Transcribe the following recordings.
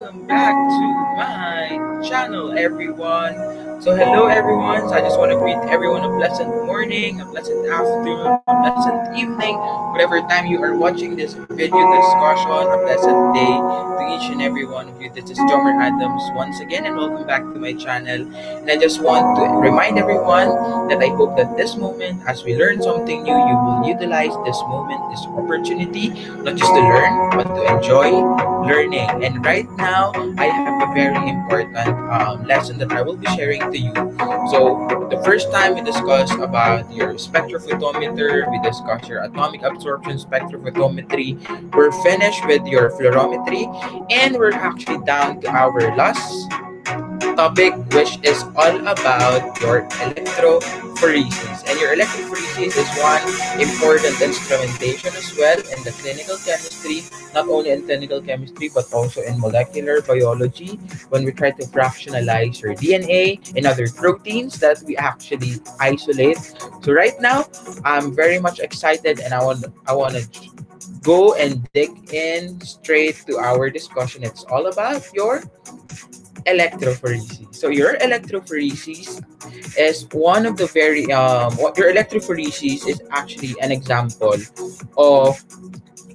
back to my channel, everyone. So, hello, everyone. So, I just want to greet everyone a pleasant morning, a pleasant afternoon, a pleasant evening, whatever time you are watching this video discussion, a pleasant day to each and every one of you. This is Jomar Adams once again, and welcome back to my channel. And I just want to remind everyone that I hope that this moment, as we learn something new, you will utilize this moment, this opportunity, not just to learn, but to enjoy learning. And right now, I have a very important um, lesson that I will be sharing to you. So, the first time we discussed about your spectrophotometer, we discussed your atomic absorption spectrophotometry, we're finished with your fluorometry, and we're actually down to our last topic, which is all about your electrophoresis. And your electrophoresis is one important instrumentation as well in the clinical chemistry, not only in clinical chemistry, but also in molecular biology, when we try to fractionalize your DNA and other proteins that we actually isolate. So right now, I'm very much excited and I want I want to go and dig in straight to our discussion. It's all about your electrophoresis. So your electrophoresis is one of the very um your electrophoresis is actually an example of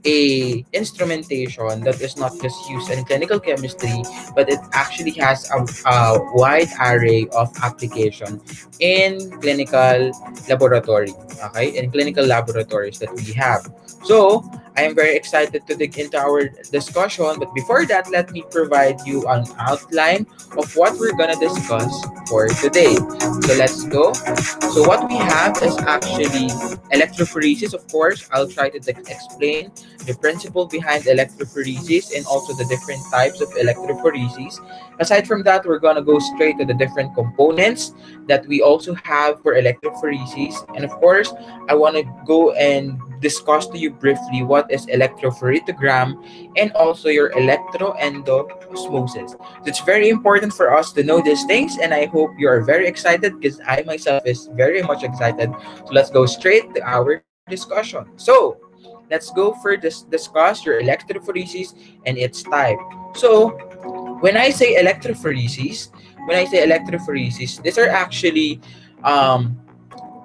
a instrumentation that is not just used in clinical chemistry but it actually has a, a wide array of application in clinical laboratory okay in clinical laboratories that we have so I am very excited to dig into our discussion. But before that, let me provide you an outline of what we're going to discuss for today. So let's go. So what we have is actually electrophoresis, of course. I'll try to explain the principle behind electrophoresis and also the different types of electrophoresis. Aside from that, we're going to go straight to the different components that we also have for electrophoresis. And of course, I want to go and discuss to you briefly what is electrophoretogram and also your electroendosmosis. It's very important for us to know these things and I hope you are very excited because I myself is very much excited. So let's go straight to our discussion. So let's go for this discuss your electrophoresis and its type. So when I say electrophoresis, when I say electrophoresis, these are actually um,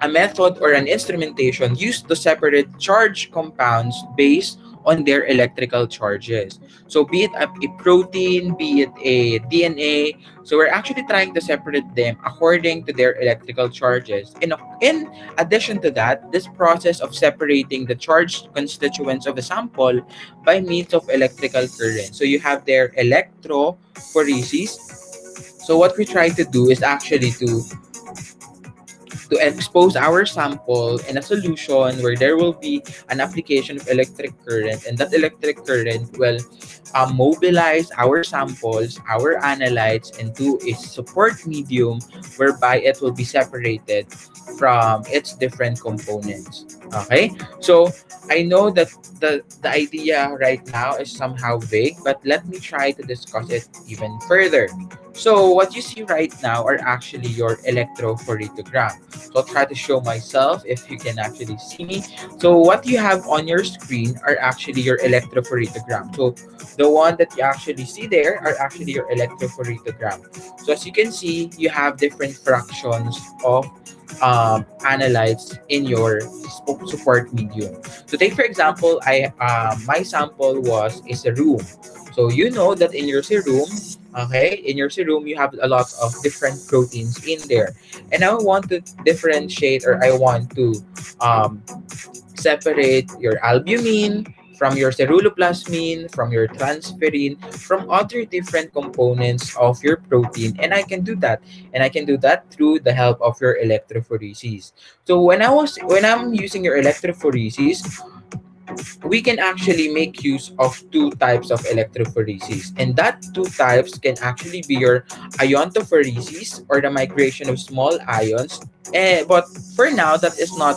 a method or an instrumentation used to separate charged compounds based on their electrical charges. So be it a, a, protein, be it a DNA, so we're actually trying to separate them according to their electrical charges. And in addition to that, this process of separating the charged constituents of a sample by means of electrical current. So you have their electrophoresis. So what we try to do is actually to to expose our sample in a solution where there will be an application of electric current. And that electric current will um, mobilize our samples, our analytes into a support medium whereby it will be separated from its different components. Okay, so I know that the, the idea right now is somehow vague, but let me try to discuss it even further. So what you see right now are actually your electrophoretogram. So I'll try to show myself if you can actually see me. So what you have on your screen are actually your electrophoretogram. So the one that you actually see there are actually your electrophoretogram. So as you can see, you have different fractions of um, analytes in your support medium. So take for example, I uh, my sample was a serum. So you know that in your serum, okay, in your serum you have a lot of different proteins in there, and I want to differentiate or I want to um, separate your albumin from your ceruloplasmin, from your transferrin, from other different components of your protein. And I can do that. And I can do that through the help of your electrophoresis. So when I was when I'm using your electrophoresis, we can actually make use of two types of electrophoresis. And that two types can actually be your iontophoresis or the migration of small ions. Eh, but for now, that is not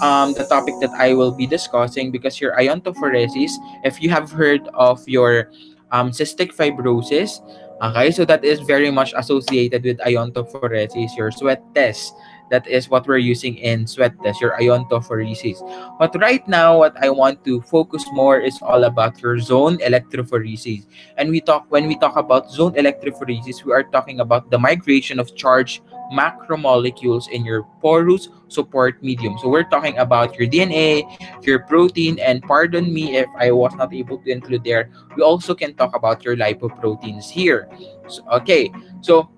um, the topic that I will be discussing because your iontophoresis, if you have heard of your um, cystic fibrosis, okay, so that is very much associated with iontophoresis, your sweat test That is what we're using in sweat test, your iontophoresis. But right now, what I want to focus more is all about your zone electrophoresis. And we talk when we talk about zone electrophoresis, we are talking about the migration of charged macromolecules in your porous support medium. So we're talking about your DNA, your protein, and pardon me if I was not able to include there, we also can talk about your lipoproteins here. So, okay, so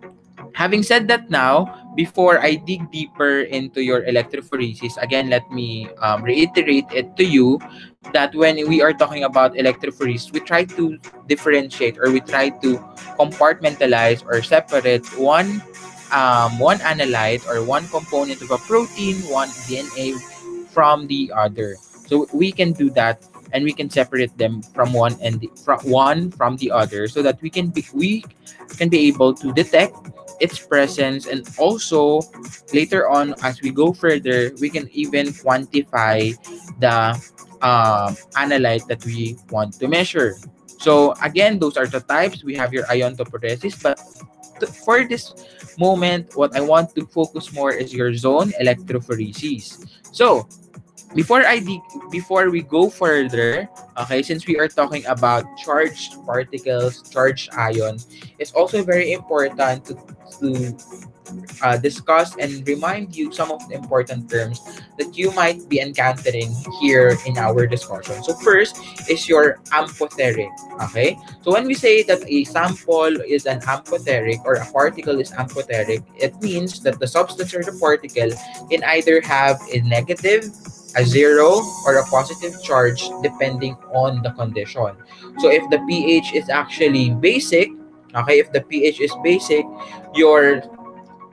having said that now, before I dig deeper into your electrophoresis, again, let me um, reiterate it to you that when we are talking about electrophoresis, we try to differentiate or we try to compartmentalize or separate one um, one analyte or one component of a protein, one DNA from the other. So we can do that and we can separate them from one and the, from one from the other so that we can be we can be able to detect its presence and also later on as we go further we can even quantify the um, analyte that we want to measure so again those are the types we have your iontophoresis but for this moment, what I want to focus more is your zone electrophoresis. So, before I before we go further, okay, since we are talking about charged particles, charged ions, it's also very important to, to uh, discuss and remind you some of the important terms that you might be encountering here in our discussion. So first is your amphoteric. Okay? So when we say that a sample is an amphoteric or a particle is amphoteric, it means that the substance or the particle can either have a negative a zero or a positive charge depending on the condition. So if the pH is actually basic, okay, if the pH is basic, your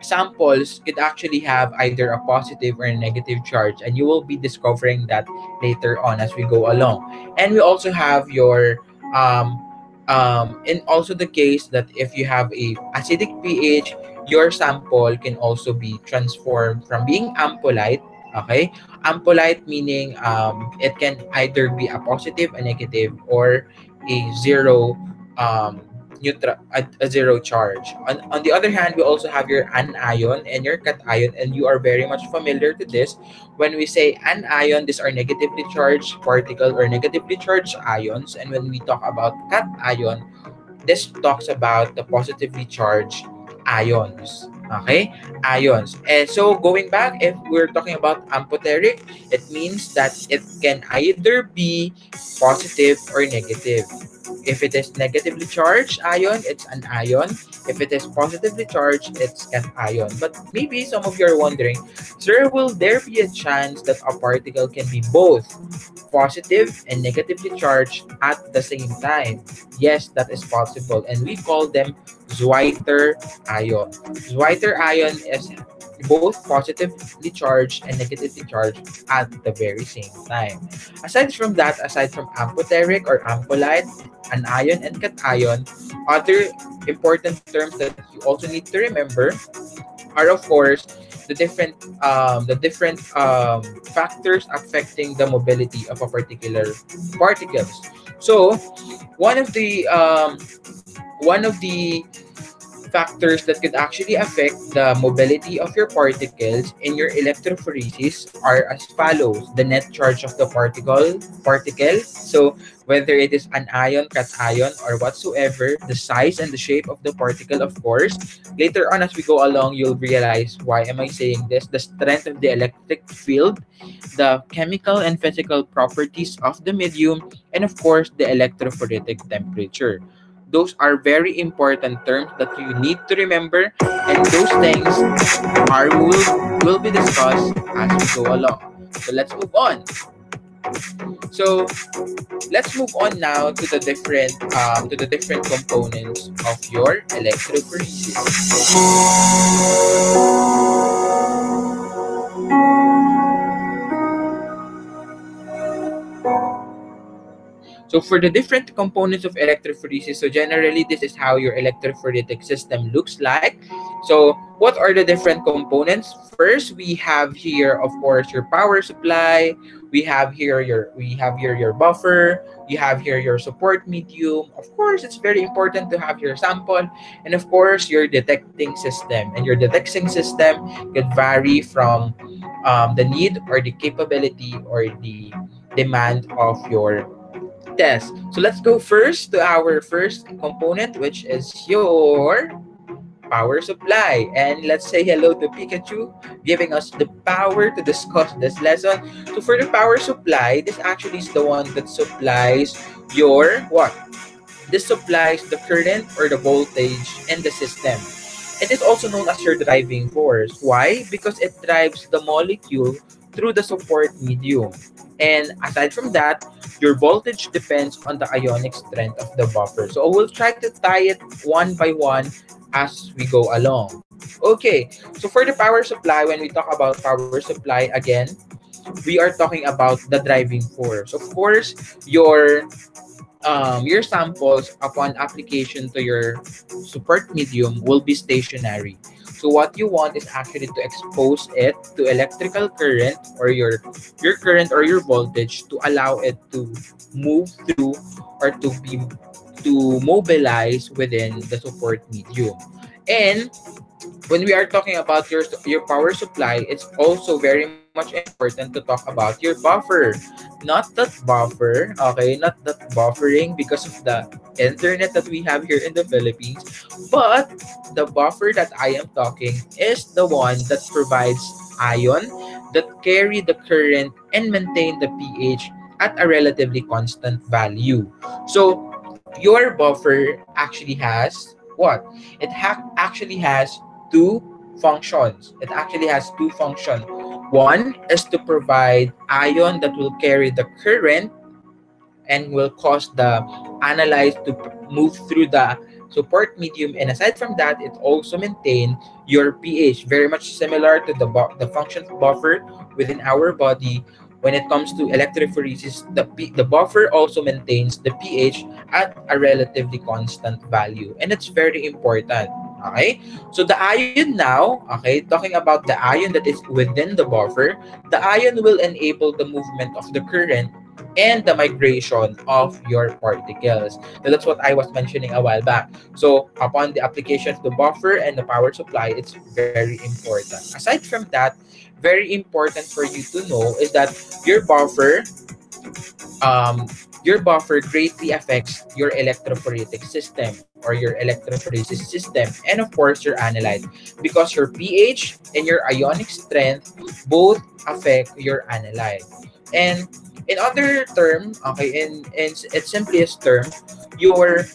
samples could actually have either a positive or a negative charge and you will be discovering that later on as we go along and we also have your um um and also the case that if you have a acidic ph your sample can also be transformed from being ampholyte okay ampholyte meaning um it can either be a positive a negative or a zero um neutral a, a zero charge. On, on the other hand, we also have your anion and your cation, and you are very much familiar to this. When we say anion, these are negatively charged particles or negatively charged ions. And when we talk about cation, this talks about the positively charged ions. Okay? Ions. And so going back, if we're talking about amphoteric, it means that it can either be positive or negative. If it is negatively charged ion, it's an ion. If it is positively charged, it's an ion. But maybe some of you are wondering, sir, will there be a chance that a particle can be both positive and negatively charged at the same time? Yes, that is possible. And we call them Zweiter ion. Zwitterion is both positively charged and negatively charged at the very same time. Aside from that, aside from amphoteric or ampholyte, an ion and cation, other important terms that you also need to remember are of course the different um, the different um, factors affecting the mobility of a particular particles. So one of the um, one of the factors that could actually affect the mobility of your particles in your electrophoresis are as follows. The net charge of the particle, particle. So whether it is an ion, cation, or whatsoever, the size and the shape of the particle, of course. Later on, as we go along, you'll realize why am I saying this? The strength of the electric field, the chemical and physical properties of the medium, and of course, the electrophoretic temperature. Those are very important terms that you need to remember, and those things are will, will be discussed as we go along. So let's move on. So let's move on now to the different um, to the different components of your electrophoresis. So for the different components of electrophoresis, so generally this is how your electrophoretic system looks like. So what are the different components? First, we have here, of course, your power supply. We have here your we have here your buffer. You have here your support medium. Of course, it's very important to have your sample, and of course, your detecting system. And your detecting system could vary from um, the need or the capability or the demand of your test. So let's go first to our first component, which is your power supply. And let's say hello to Pikachu, giving us the power to discuss this lesson. So for the power supply, this actually is the one that supplies your what? This supplies the current or the voltage in the system. It is also known as your driving force. Why? Because it drives the molecule through the support medium. And aside from that, your voltage depends on the ionic strength of the buffer. So we'll try to tie it one by one as we go along. Okay, so for the power supply, when we talk about power supply, again, we are talking about the driving force. Of course, your um, your samples upon application to your support medium will be stationary. So what you want is actually to expose it to electrical current or your your current or your voltage to allow it to move through or to be to mobilize within the support medium. And when we are talking about your your power supply, it's also very much important to talk about your buffer. Not that buffer, okay, not that buffering because of the internet that we have here in the Philippines, but the buffer that I am talking is the one that provides ion that carry the current and maintain the pH at a relatively constant value. So your buffer actually has what? It ha- actually has two functions. It actually has two functions. One is to provide ion that will carry the current and will cause the analyte to move through the support medium. And aside from that, it also maintain your pH, very much similar to the, the function buffer within our body. When it comes to electrophoresis, the, the buffer also maintains the pH at a relatively constant value. And it's very important. Okay? So the ion now, okay, talking about the ion that is within the buffer, the ion will enable the movement of the current and the migration of your particles. So that's what I was mentioning a while back. So upon the application of the buffer and the power supply, it's very important. Aside from that, very important for you to know is that your buffer um, your buffer greatly affects your electrophoretic system or your electrophoresis system and of course your analyte because your pH and your ionic strength both affect your analyte. And in other term, okay, in, in its simplest term, your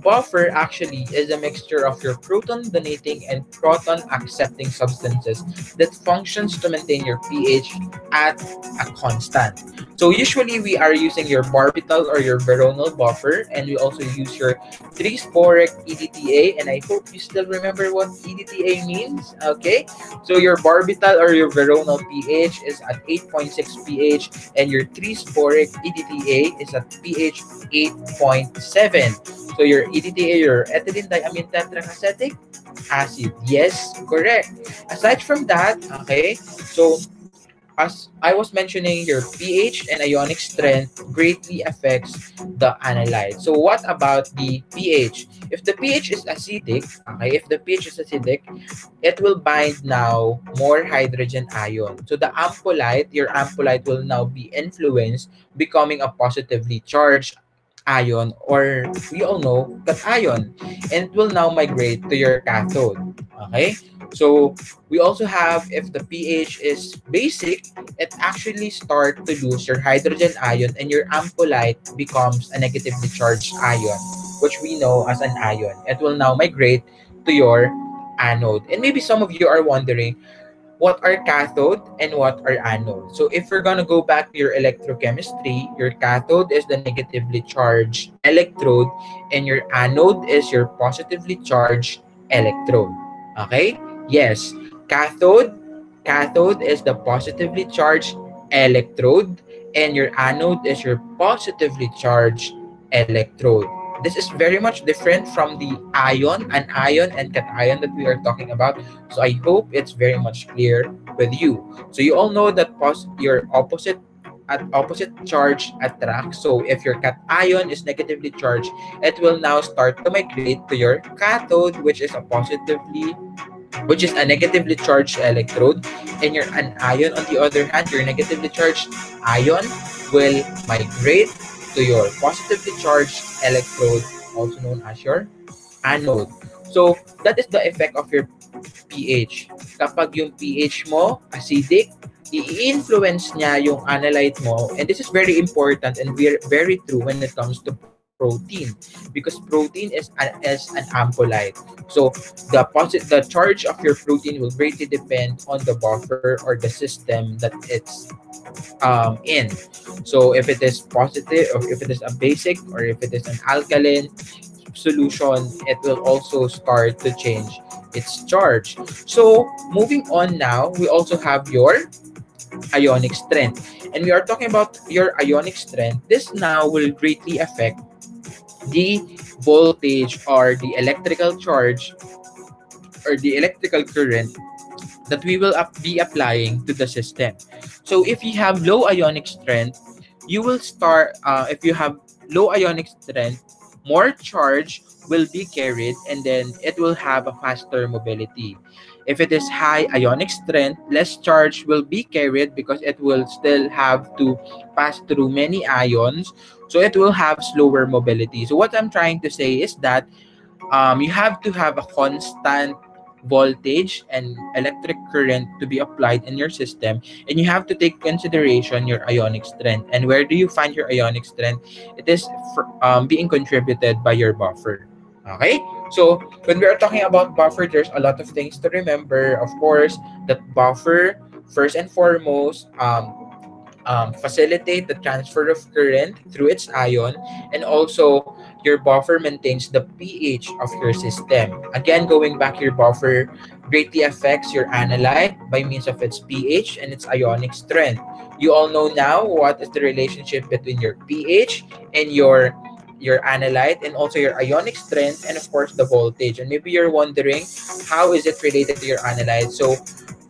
buffer actually is a mixture of your proton donating and proton accepting substances that functions to maintain your pH at a constant. So usually we are using your barbital or your veronal buffer and we also use your tris-boric EDTA and I hope you still remember what EDTA means, okay? So your barbital or your veronal pH is at 8.6 pH and your tris-boric EDTA is at pH 8.7. So your EDTA, your ethylene diamine tetraacetic acid. Yes, correct. Aside from that, okay, so as I was mentioning, your pH and ionic strength greatly affects the analyte. So what about the pH? If the pH is acidic, okay, if the pH is acidic, it will bind now more hydrogen ion. So the ampholyte, your ampholyte will now be influenced, becoming a positively charged ion or we all know cation and it will now migrate to your cathode okay? So we also have if the pH is basic it actually start to lose your hydrogen ion and your ampolyte becomes a negatively charged ion which we know as an ion. It will now migrate to your anode. And maybe some of you are wondering what are cathode and what are anode. So if we're gonna go back to your electrochemistry, your cathode is the negatively charged electrode and your anode is your positively charged electrode. Okay? Yes, cathode, cathode is the positively charged electrode and your anode is your positively charged electrode. This is very much different from the ion, and ion and cation that we are talking about. So I hope it's very much clear with you. So you all know that pos your opposite at opposite charge attracts. So if your cation is negatively charged, it will now start to migrate to your cathode, which is a positively which is a negatively charged electrode and your an ion on the other hand your negatively charged ion will migrate to your positively charged electrode, also known as your anode. So, that is the effect of your pH. Kapag yung pH mo acidic, i-influence niya yung analyte mo. And this is very important and very, true when it comes to protein because protein is an, is an ampholyte. So the posit- the charge of your protein will greatly depend on the buffer or the system that it's um, in. So if it is positive or if it is a basic or if it is an alkaline solution, it will also start to change its charge. So moving on now, we also have your ionic strength. And we are talking about your ionic strength. This now will greatly affect the voltage or the electrical charge or the electrical current that we will be applying to the system. So if you have low ionic strength, you will start, uh, if you have low ionic strength, more charge will be carried and then it will have a faster mobility. If it is high ionic strength, less charge will be carried because it will still have to pass through many ions. So it will have slower mobility. So what I'm trying to say is that um, you have to have a constant voltage and electric current to be applied in your system. And you have to take consideration your ionic strength. And where do you find your ionic strength? It is um, being contributed by your buffer. Okay so when we are talking about buffer there's a lot of things to remember of course that buffer first and foremost um, um, facilitate the transfer of current through its ion and also your buffer maintains the pH of your system. Again, going back, your buffer greatly affects your analyte by means of its pH and its ionic strength. You all know now what is the relationship between your pH and your your analyte and also your ionic strength and of course the voltage. And maybe you're wondering how is it related to your analyte? So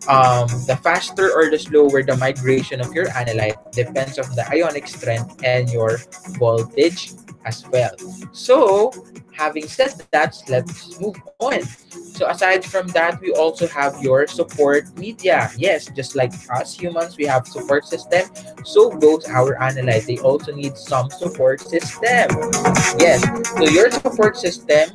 um, the faster or the slower the migration of your analyte depends on the ionic strength and your voltage as well. So, having said that, let's move on. So, aside from that, we also have your support media. Yes, just like us humans, we have support system. So goes our analyte. They also need some support system. Yes. So your support system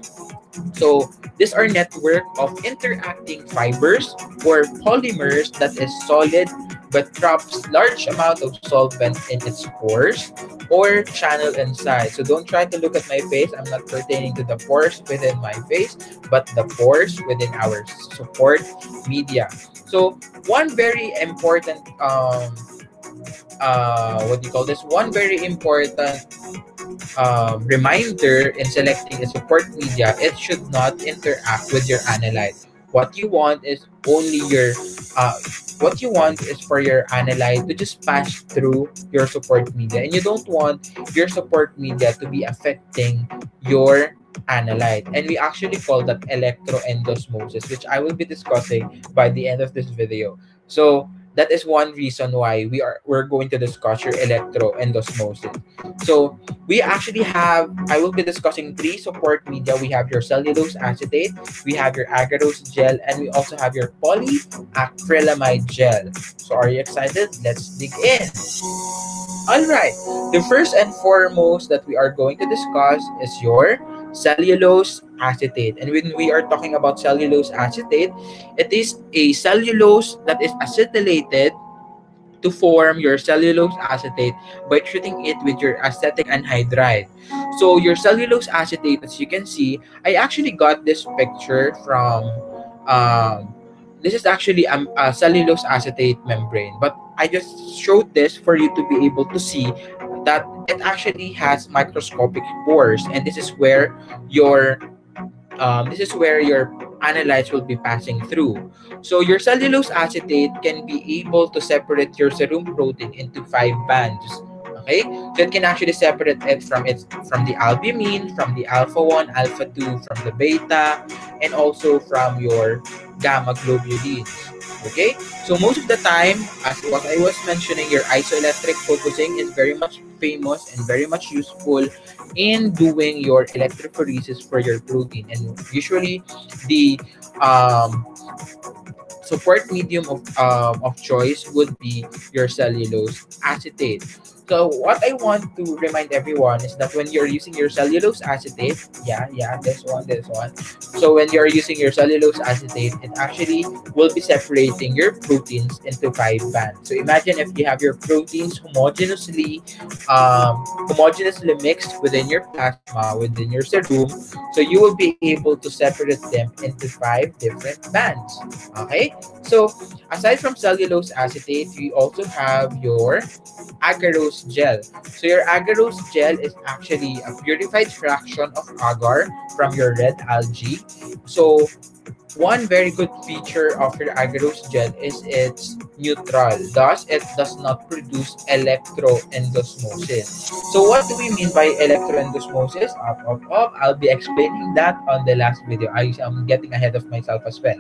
so these are network of interacting fibers or polymers that is solid but drops large amount of solvent in its pores or channel inside. So don't try to look at my face. I'm not pertaining to the pores within my face, but the pores within our support media. So one very important um uh what do you call this? One very important um, reminder in selecting a support media, it should not interact with your analyte. What you want is only your uh, what you want is for your analyte to just pass through your support media. And you don't want your support media to be affecting your analyte. And we actually call that electroendosmosis which i will be discussing by the end of this video. So that is one reason why we are we're going to discuss your electroendosmosis. So we actually have I will be discussing three support media. We have your cellulose acetate, we have your agarose gel, and we also have your polyacrylamide gel. So are you excited? Let's dig in. All right. The first and foremost that we are going to discuss is your cellulose acetate. And when we are talking about cellulose acetate, it is a cellulose that is acetylated to form your cellulose acetate by treating it with your acetic anhydride. So your cellulose acetate, as you can see, I actually got this picture from, um, this is actually a, a cellulose acetate membrane, but I just showed this for you to be able to see that it actually has microscopic pores and this is where your um, this is where your analytes will be passing through. So your cellulose acetate can be able to separate your serum protein into five bands. Okay, so it can actually separate it from its from the albumin, from the alpha one, alpha two, from the beta, and also from your gamma globulins. Okay, so most of the time, as what I was mentioning, your isoelectric focusing is very much famous and very much useful in doing your electrophoresis for your protein. And usually, the um, support medium of um, of choice would be your cellulose acetate. So what I want to remind everyone is that when you're using your cellulose acetate, yeah, yeah, this one, this one. So when you're using your cellulose acetate, it actually will be separating your proteins into five bands. So imagine if you have your proteins homogeneously, um, homogeneously mixed within your plasma, within your serum. So you will be able to separate them into five different bands. Okay. So aside from cellulose acetate, we also have your agarose gel. So your agarose gel is actually a purified fraction of agar from your red algae. So one very good feature of your agarose gel is it's neutral. Thus, it does not produce electroendosmosis. So what do we mean by electroendosmosis? Up, up, up. I'll be explaining that on the last video. I am getting ahead of myself as well.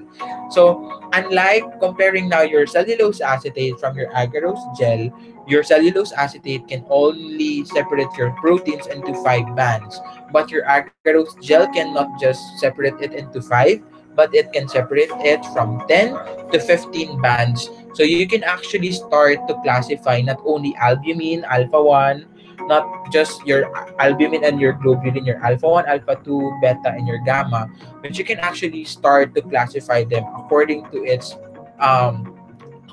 So unlike comparing now your cellulose acetate from your agarose gel, your cellulose acetate can only separate your proteins into five bands. But your agarose gel cannot just separate it into five but it can separate it from 10 to 15 bands. So you can actually start to classify not only albumin, alpha 1, not just your albumin and your globulin, your alpha 1, alpha 2, beta, and your gamma, but you can actually start to classify them according to its um,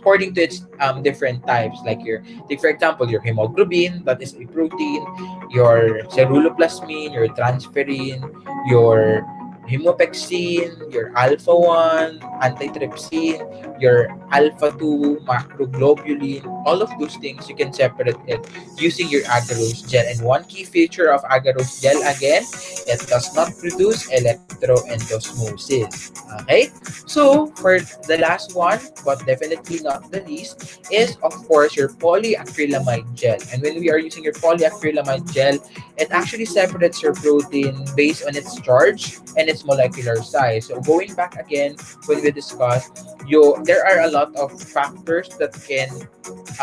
according to its um, different types. Like your, take for example, your hemoglobin, that is a protein, your ceruloplasmin, your transferrin, your hemopexin, your alpha 1, antitrypsin, your alpha 2, macroglobulin, all of those things you can separate it using your agarose gel. And one key feature of agarose gel again, it does not produce electroendosmosis. Okay? So, for the last one, but definitely not the least, is of course your polyacrylamide gel. And when we are using your polyacrylamide gel, it actually separates your protein based on its charge and its molecular size. So going back again, when we discussed, you there are a lot of factors that can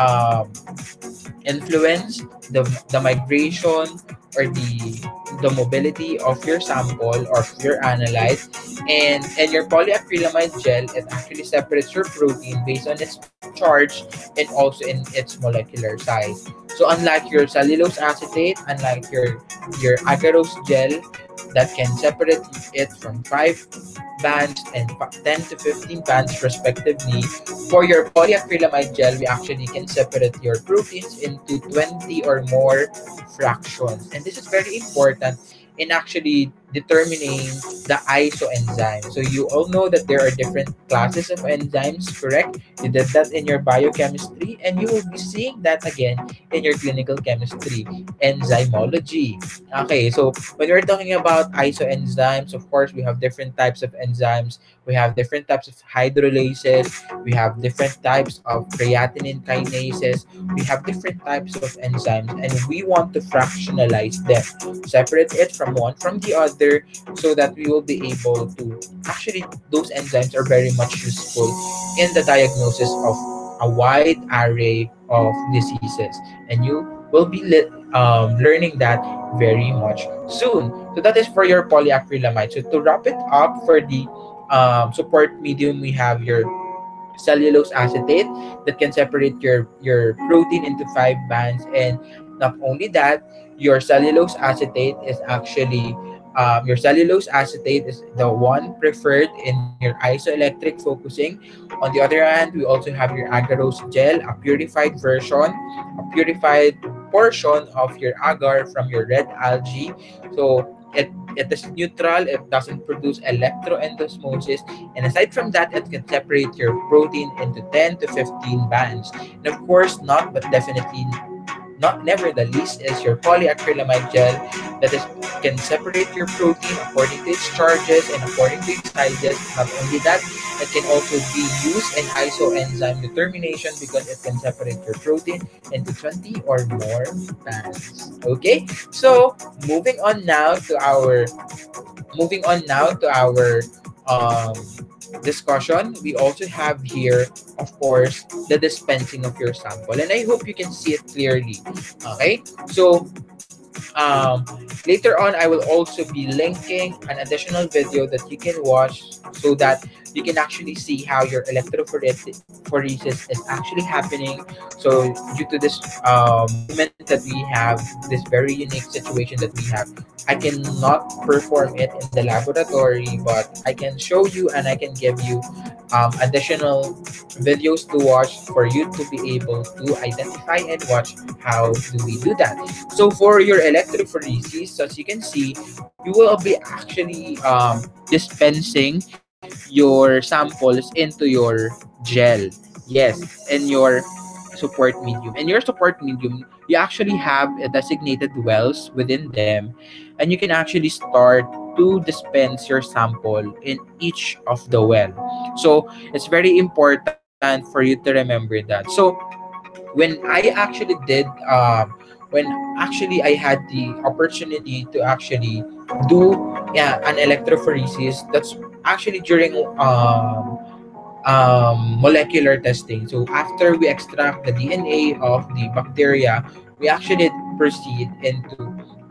um, influence the, the migration or the the mobility of your sample or your analyte and and your polyacrylamide gel it actually separates your protein based on its charge and also in its molecular size so unlike your cellulose acetate unlike your your agarose gel that can separate it from 5 bands and 10 to 15 bands respectively. For your polyacrylamide gel, we actually can separate your proteins into 20 or more fractions. And this is very important in actually determining the isoenzyme. So you all know that there are different classes of enzymes, correct? You did that in your biochemistry and you will be seeing that again in your clinical chemistry, enzymology. Okay, so when we're talking about isoenzymes, of course, we have different types of enzymes. We have different types of hydrolases. We have different types of creatinine kinases. We have different types of enzymes and we want to fractionalize them, separate it from one from the other so that we will be able to actually those enzymes are very much useful in the diagnosis of a wide array of diseases. And you will be um, learning that very much soon. So that is for your polyacrylamide. So to wrap it up for the um, support medium we have your cellulose acetate that can separate your your protein into five bands. And not only that your cellulose acetate is actually um, your cellulose acetate is the one preferred in your isoelectric focusing. On the other hand, we also have your agarose gel, a purified version, a purified portion of your agar from your red algae. So it, it is neutral, it doesn't produce electroendosmosis, and aside from that, it can separate your protein into 10 to 15 bands. And of course, not but definitely not never the least is your polyacrylamide gel that is can separate your protein according to its charges and according to its sizes. Not only that, it can also be used in isoenzyme determination because it can separate your protein into 20 or more bands. Okay, so moving on now to our moving on now to our um, discussion, we also have here, of course, the dispensing of your sample. And I hope you can see it clearly. Okay? So, um, later on, I will also be linking an additional video that you can watch so that you can actually see how your electrophoresis is actually happening. So due to this um, moment that we have, this very unique situation that we have, I cannot perform it in the laboratory, but I can show you and I can give you um, additional videos to watch for you to be able to identify and watch how do we do that. So for your electrophoresis, as you can see, you will be actually um, dispensing your samples into your gel. Yes, in your support medium. And your support medium, you actually have designated wells within them, and you can actually start to dispense your sample in each of the well. So it's very important for you to remember that. So when I actually did um, when actually I had the opportunity to actually do yeah, an electrophoresis, that's actually during um, um, molecular testing. So after we extract the DNA of the bacteria, we actually proceed into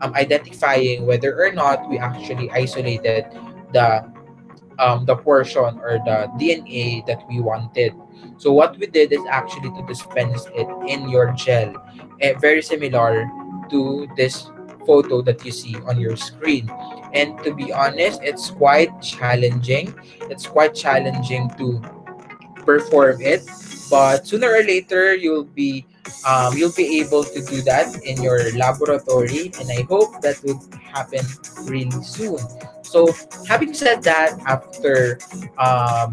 um, identifying whether or not we actually isolated the um, the portion or the DNA that we wanted. So what we did is actually to dispense it in your gel, eh, very similar to this photo that you see on your screen. And to be honest, it's quite challenging. It's quite challenging to perform it, but sooner or later you'll be um, you'll be able to do that in your laboratory, and I hope that would happen really soon. So, having said that, after um,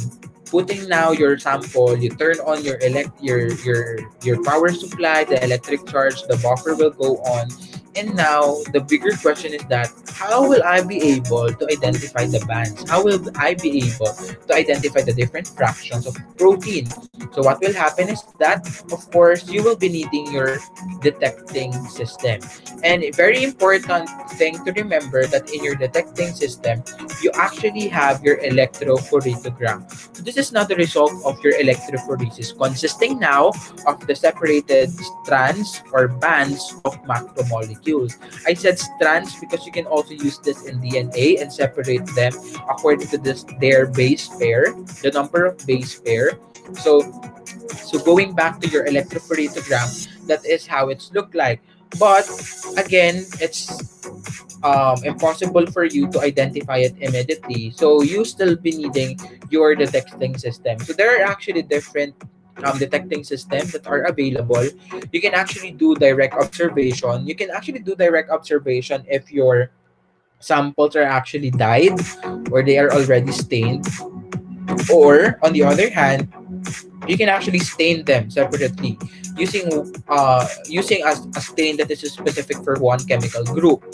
putting now your sample, you turn on your elect your your your power supply, the electric charge, the buffer will go on, and now the bigger question is that how will I be able to identify the bands? How will I be able to identify the different fractions of protein? So what will happen is that of course you will be needing your detecting system. And a very important thing to remember that in your detecting system, you actually have your electrophoretograph. So this is not the result of your electrophoresis consisting now of the separated strands or bands of macromolecules molecules. I said strands because you can also use this in DNA and separate them according to this their base pair, the number of base pair. So, so going back to your electrophoretograph, that is how it's look like. But again, it's um, impossible for you to identify it immediately. So you still be needing your detecting system. So there are actually different um, detecting system that are available. You can actually do direct observation. You can actually do direct observation if your samples are actually dyed or they are already stained. Or on the other hand, you can actually stain them separately using uh, using a, a stain that is specific for one chemical group.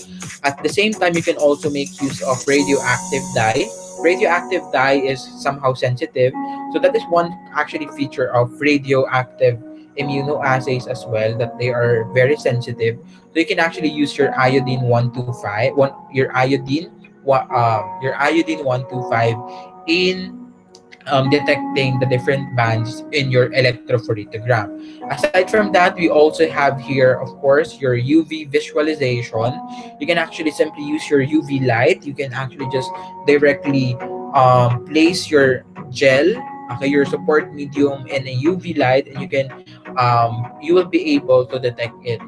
At the same time, you can also make use of radioactive dye radioactive dye is somehow sensitive. So that is one actually feature of radioactive immunoassays as well that they are very sensitive. So you can actually use your iodine 125, one your iodine um, your iodine 125 in um, detecting the different bands in your electrophoretograph. Aside from that, we also have here, of course, your UV visualization. You can actually simply use your UV light. You can actually just directly um, place your gel, okay, your support medium in a UV light, and you can um, you will be able to detect it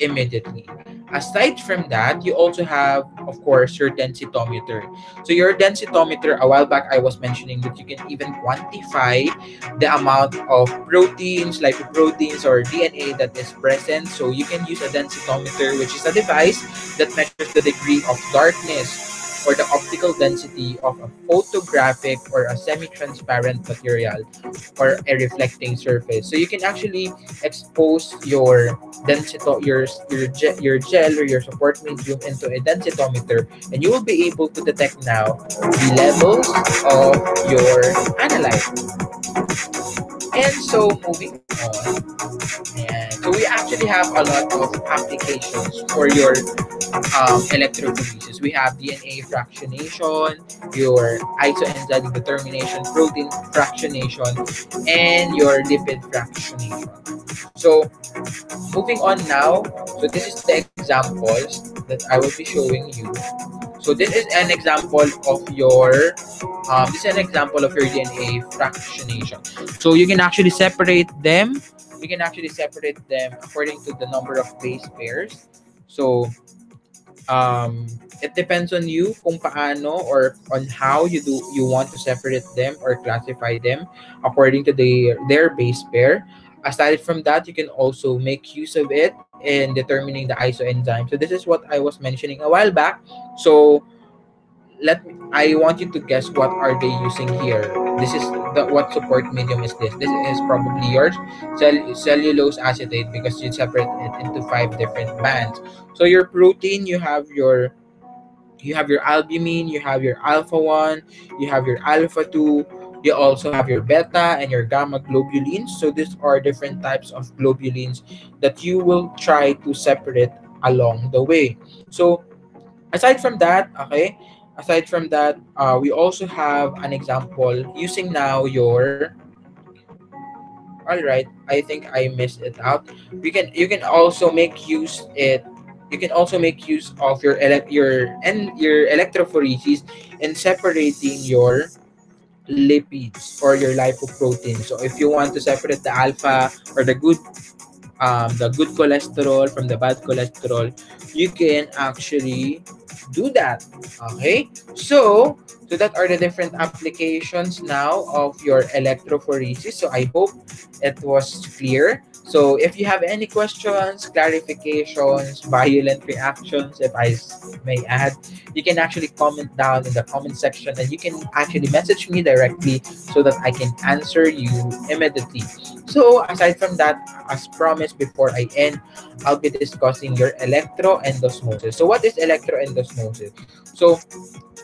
immediately. Aside from that, you also have, of course, your densitometer. So your densitometer, a while back I was mentioning that you can even quantify the amount of proteins, lipoproteins, or DNA that is present. So you can use a densitometer, which is a device that measures the degree of darkness or the optical density of a photographic or a semi-transparent material or a reflecting surface. So you can actually expose your densito your your gel, your gel or your support medium into a densitometer and you will be able to detect now the levels of your analyte. And so moving on, so we actually have a lot of applications for your um, electrophoresis. We have DNA fractionation, your isoenzyme determination, protein fractionation, and your lipid fractionation. So moving on now, so this is the examples that I will be showing you. So this is an example of your um, this is an example of your DNA fractionation. So you can actually separate them. You can actually separate them according to the number of base pairs. So um, it depends on you kung paano or on how you do you want to separate them or classify them according to their their base pair. Aside from that, you can also make use of it in determining the isoenzyme. So this is what I was mentioning a while back. So let me I want you to guess what are they using here. This is the what support medium is this? This is probably yours. Cell, cellulose acetate because you separate it into five different bands. So your protein, you have your you have your albumin, you have your alpha 1, you have your alpha 2, you also have your beta and your gamma globulins. So these are different types of globulins that you will try to separate along the way. So aside from that, okay, aside from that, uh, we also have an example using now your all right i think i missed it out you can you can also make use it you can also make use of your ele- your and your electrophoresis in separating your lipids or your lipoprotein so if you want to separate the alpha or the good um, the good cholesterol from the bad cholesterol you can actually do that. Okay? So, so that are the different applications now of your electrophoresis. So I hope it was clear. So if you have any questions, clarifications, violent reactions, if I may add, you can actually comment down in the comment section and you can actually message me directly so that I can answer you immediately. So aside from that, as promised before I end, I'll be discussing your electroendosmosis. So what is electroendosmosis? So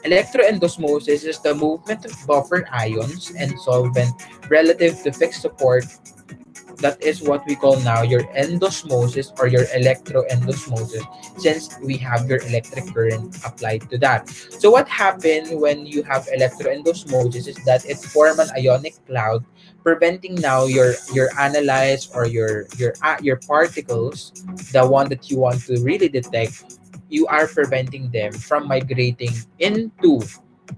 electroendosmosis is the movement of buffer ions and solvent relative to fixed support that is what we call now your endosmosis or your electroendosmosis since we have your electric current applied to that. So what happens when you have electroendosmosis is that it form an ionic cloud preventing now your your analyze or your your uh, your particles the one that you want to really detect you are preventing them from migrating into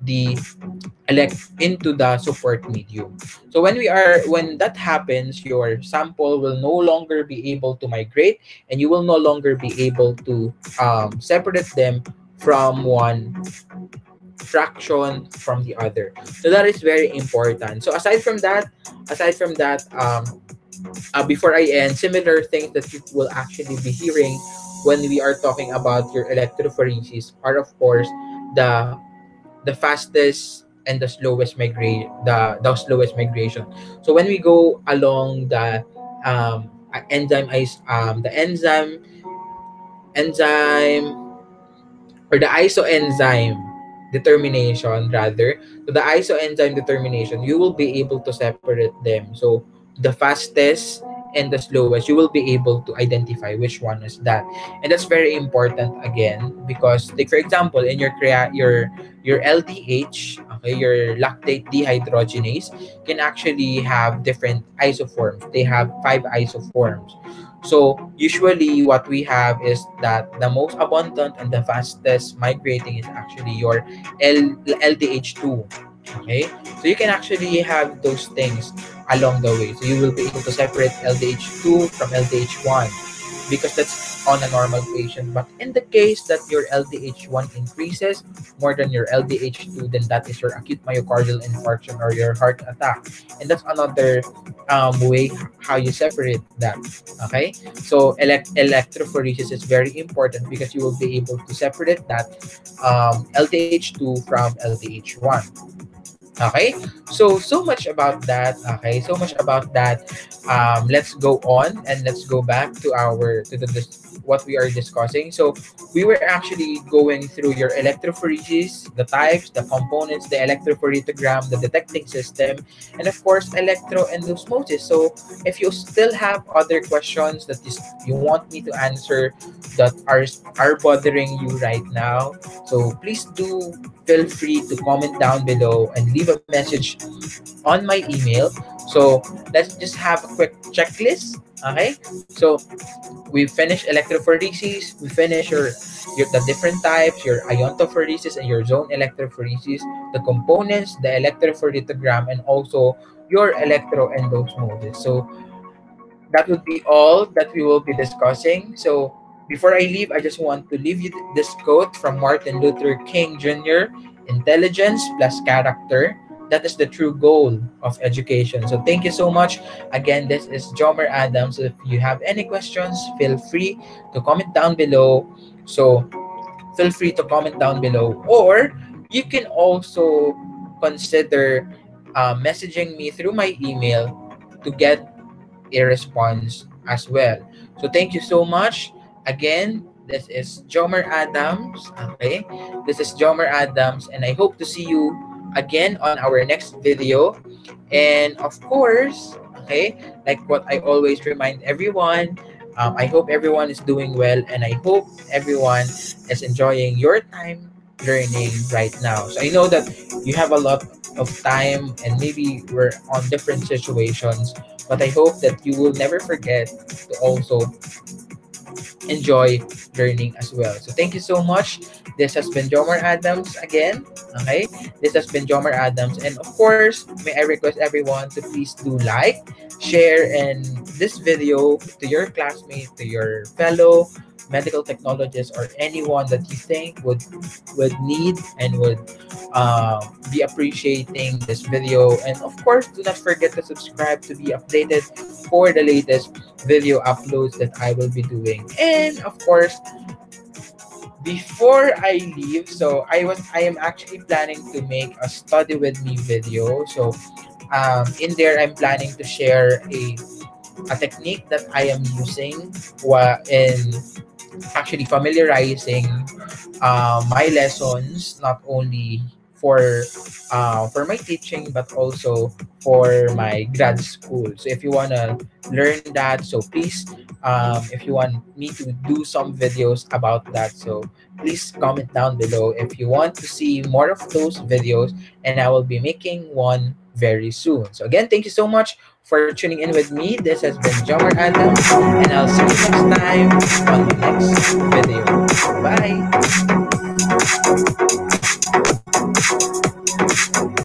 the elect into the support medium. So when we are when that happens, your sample will no longer be able to migrate and you will no longer be able to um, separate them from one fraction from the other. So that is very important. So aside from that, aside from that, um, uh, before I end, similar things that you will actually be hearing when we are talking about your electrophoresis are of course the the fastest and the slowest migrate the the slowest migration. So when we go along the um, enzyme is um, the enzyme enzyme or the isoenzyme determination rather so the isoenzyme determination you will be able to separate them so the fastest and the slowest, you will be able to identify which one is that. And that's very important again because take for example in your crea your your LDH, okay, your lactate dehydrogenase can actually have different isoforms. They have five isoforms. So usually what we have is that the most abundant and the fastest migrating is actually your L LDH2 Okay? So you can actually have those things along the way. So you will be able to separate LDH2 from LDH1 because that's on a normal patient. But in the case that your LDH1 increases more than your LDH2, then that is your acute myocardial infarction or your heart attack. And that's another um, way how you separate that. Okay, so elect- electrophoresis is very important because you will be able to separate that um, LDH2 from LDH1. Okay, so so much about that. Okay, so much about that. Um, let's go on and let's go back to our to the what we are discussing. So we were actually going through your electrophoresis, the types, the components, the electrophoretogram, the detecting system, and of course electroendosmosis. So if you still have other questions that you want me to answer that are are bothering you right now, so please do feel free to comment down below and leave a message on my email. So let's just have a quick checklist. Okay, so we finish electrophoresis, we finish your, your the different types, your iontophoresis and your zone electrophoresis, the components, the electrophoretogram, and also your electroendosmosis. So that would be all that we will be discussing. So before I leave, I just want to leave you this quote from Martin Luther King Jr. Intelligence plus character. That is the true goal of education. So thank you so much. Again, this is Jomar Adams. If you have any questions, feel free to comment down below. So feel free to comment down below. Or you can also consider uh, messaging me through my email to get a response as well. So thank you so much. Again, this is Jomar Adams. Okay, this is Jomar Adams, and I hope to see you again on our next video. And of course, okay, like what I always remind everyone, um, I hope everyone is doing well, and I hope everyone is enjoying your time learning right now. So I know that you have a lot of time, and maybe we're on different situations, but I hope that you will never forget to also enjoy learning as well. So thank you so much. This has been Jomer Adams again. Okay, this has been Jomer Adams, and of course, may I request everyone to please do like, share, and this video to your classmates, to your fellow medical technologists, or anyone that you think would would need and would uh, be appreciating this video. And of course, do not forget to subscribe to be updated for the latest video uploads that I will be doing. And of course, before I leave, so I was I am actually planning to make a study with me video. So um, in there, I'm planning to share a a technique that I am using in actually familiarizing uh, my lessons not only for uh, for my teaching but also for my grad school. So if you want to learn that so please um, if you want me to do some videos about that so please comment down below if you want to see more of those videos and i will be making one very soon. So again thank you so much for tuning in with me. This has been Jomar Adam, and I'll see you next time on the next video. Bye!